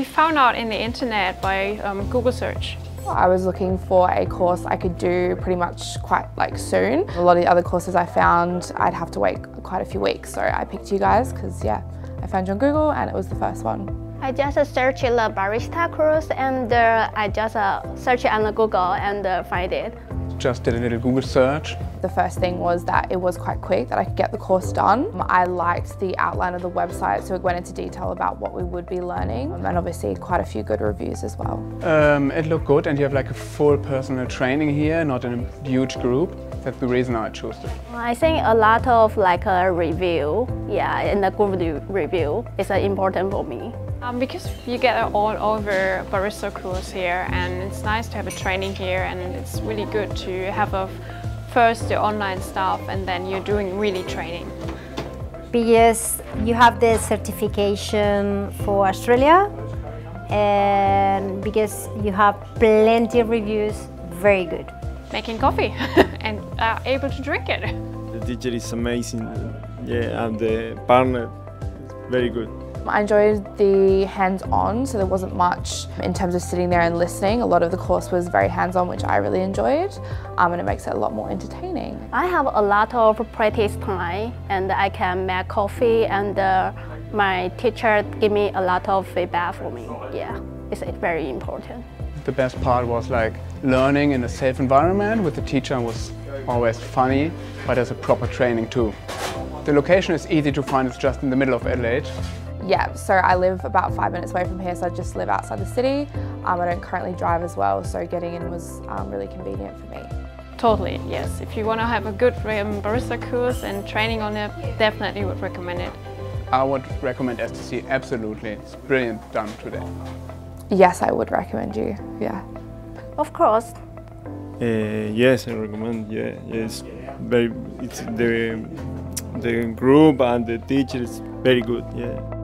we found out in the internet by um, Google search. I was looking for a course I could do pretty much quite like soon. A lot of the other courses I found I'd have to wait quite a few weeks so I picked you guys because yeah I found you on Google and it was the first one. I just searched the barista course and uh, I just uh, searched on Google and uh, find it. Just did a little Google search. The first thing was that it was quite quick, that I could get the course done. I liked the outline of the website, so it went into detail about what we would be learning, and obviously quite a few good reviews as well. Um, it looked good, and you have like a full personal training here, not in a huge group. That's the reason I chose it. I think a lot of like a review, yeah, in the group review is uh, important for me. Um, because you get an all over barista course here and it's nice to have a training here and it's really good to have a first the online stuff and then you're doing really training. Because you have the certification for Australia and because you have plenty of reviews, very good. Making coffee and are able to drink it. The teacher is amazing, yeah, and the partner is very good. I enjoyed the hands-on, so there wasn't much in terms of sitting there and listening. A lot of the course was very hands-on, which I really enjoyed, um, and it makes it a lot more entertaining. I have a lot of practice time, and I can make coffee, and uh, my teacher give me a lot of feedback for me. Yeah, it's very important. The best part was like learning in a safe environment with the teacher was always funny, but there's a proper training too. The location is easy to find, it's just in the middle of Adelaide. Yeah, so I live about five minutes away from here, so I just live outside the city. Um, I don't currently drive as well, so getting in was um, really convenient for me. Totally, yes. If you want to have a good um, barista course and training on it, definitely would recommend it. I would recommend STC, absolutely. It's brilliant done today. Yes, I would recommend you, yeah. Of course. Uh, yes, I recommend, yeah. Yes, very, it's the, the group and the teacher is very good, yeah.